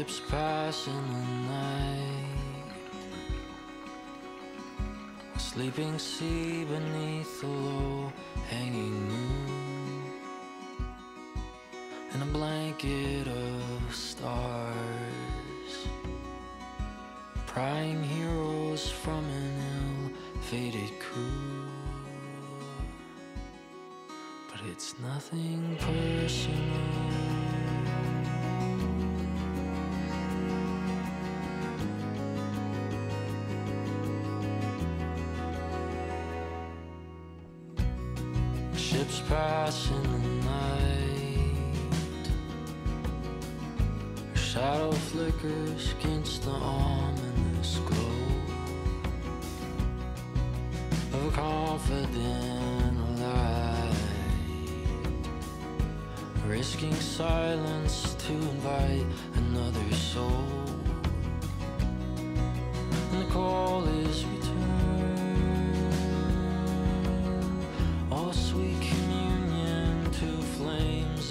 Ships pass in the night, a sleeping sea beneath the low hanging moon, and a blanket of stars, prying heroes from an ill-fated crew. But it's nothing personal. Ships in the night. Her shadow flickers against the ominous glow of a confident light. Risking silence to invite another soul.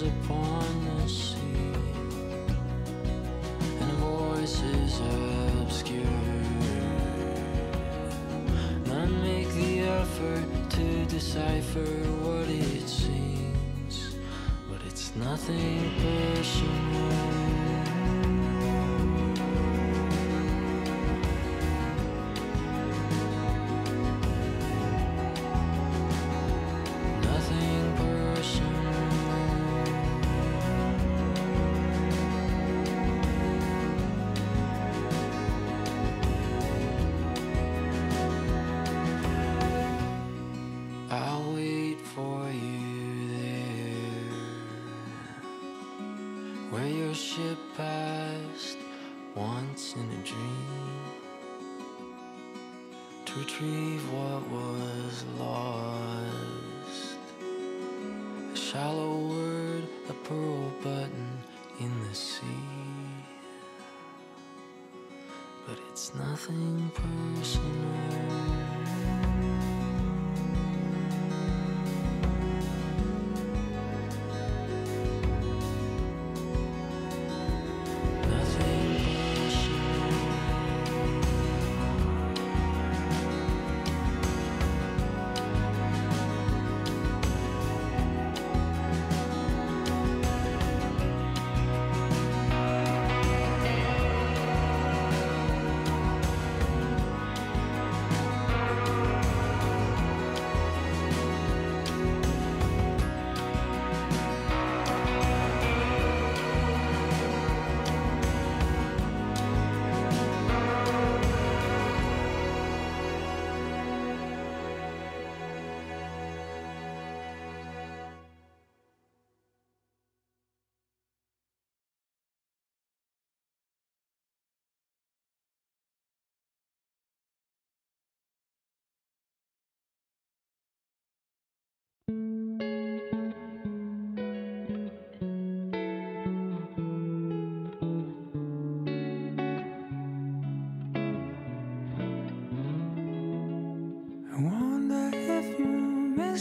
Upon the sea. And voices obscure. None make the effort to decipher what it seems. But it's nothing your ship passed once in a dream to retrieve what was lost. A shallow word, a pearl button in the sea. But it's nothing personal.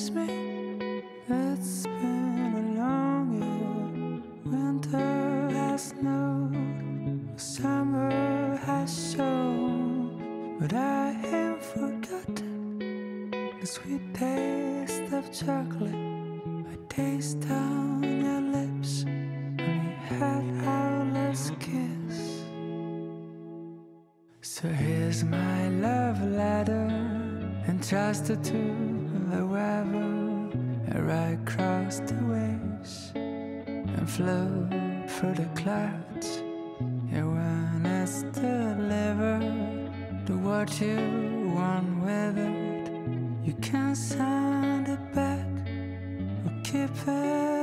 It's been a long year. Winter has snowed, summer has shown, but I haven't forgotten the sweet taste of chocolate. I taste on your lips when we had our last kiss. So here's my love letter, entrusted to waves and flew through the clouds. Yeah, when it's delivered, do what you want with it. You can send it back or keep it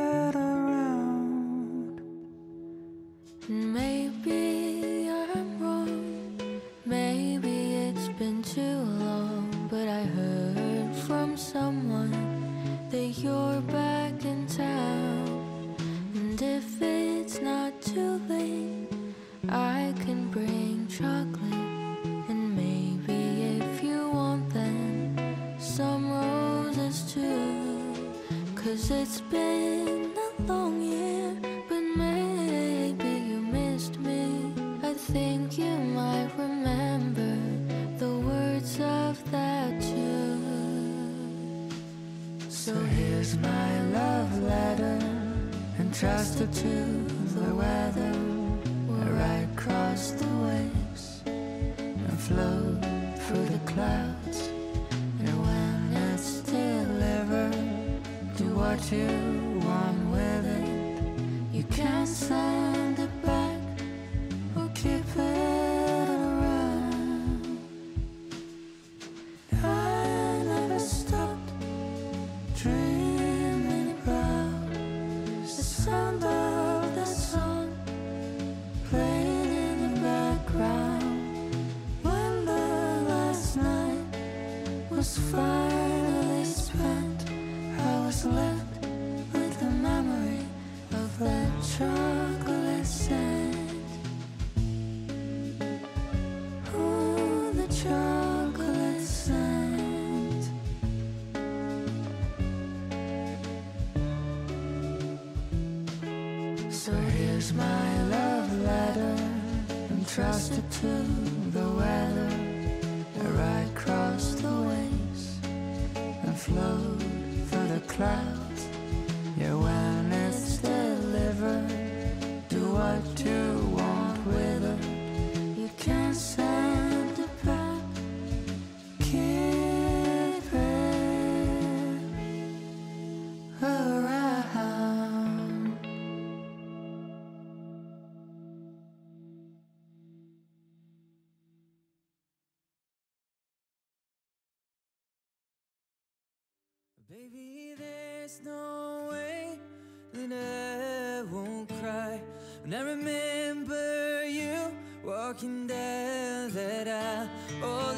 Cause it's been a long year, but maybe you missed me. I think you might remember the words of that tune. So here's my love letter, entrusted to the weather, where I crossed the waves and flow through the clouds. What you want with it. You can send it back or keep it around. I never stopped dreaming about the sound entrusted to the weather. I cross the waves and flow through the clouds. Yeah, when it's delivered, do what you Baby, there's no way that I won't cry when I remember you walking down that aisle. Time